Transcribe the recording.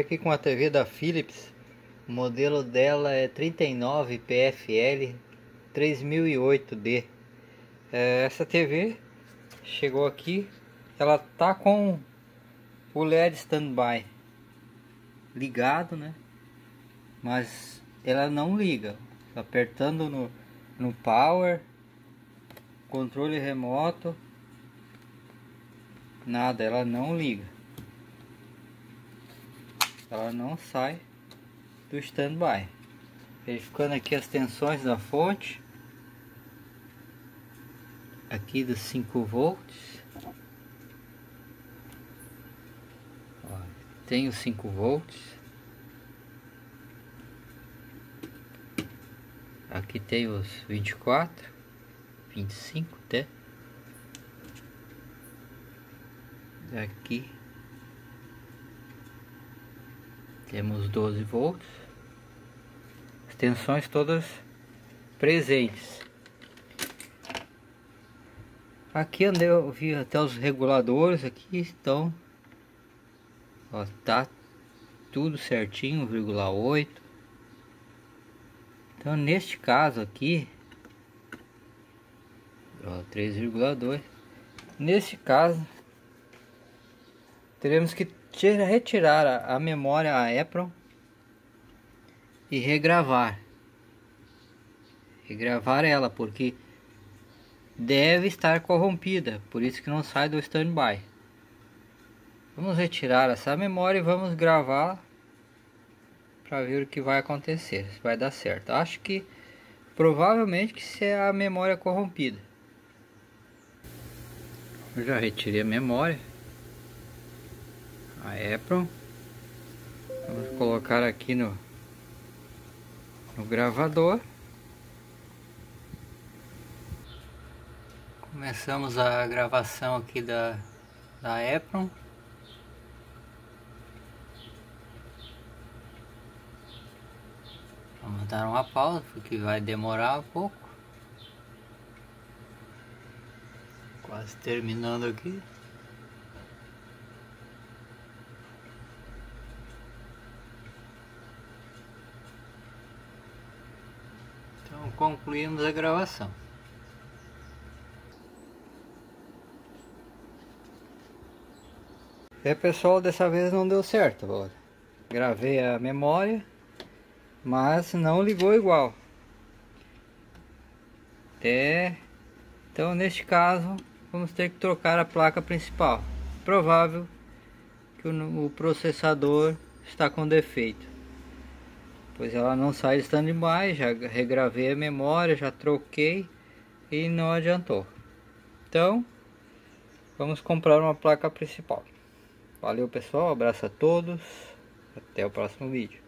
Aqui com a TV da Philips, o modelo dela é 39 PFL 3008D. É, essa TV chegou aqui, ela tá com o LED standby ligado, né? Mas ela não liga. Apertando no, no power, controle remoto, nada, ela não liga ela não sai do standby. Verificando aqui as tensões da fonte. Aqui dos 5 volts. Ó, tem os 5 volts. Aqui tem os 24, 25 até. Aqui Temos 12 volts. As tensões todas presentes. Aqui andei, eu vi até os reguladores aqui estão. Ó, tá tudo certinho, 1,8. Então neste caso aqui, ó, 3,2. Neste caso, teremos que tira, retirar a, a memória a EPROM e regravar. Regravar ela, porque deve estar corrompida, por isso que não sai do standby. Vamos retirar essa memória e vamos gravar para ver o que vai acontecer, se vai dar certo. Acho que provavelmente que se é a memória corrompida. Eu já retirei a memória a Apple. Vamos colocar aqui no, no gravador. Começamos a gravação aqui da, da Apple. Vamos dar uma pausa porque vai demorar um pouco. Quase terminando aqui. Então concluímos a gravação. É pessoal, dessa vez não deu certo. Gravei a memória, mas não ligou igual. É, então neste caso vamos ter que trocar a placa principal. Provável que o processador está com defeito pois ela não sai de stand-by, já regravei a memória, já troquei e não adiantou. Então, vamos comprar uma placa principal. Valeu pessoal, abraço a todos, até o próximo vídeo.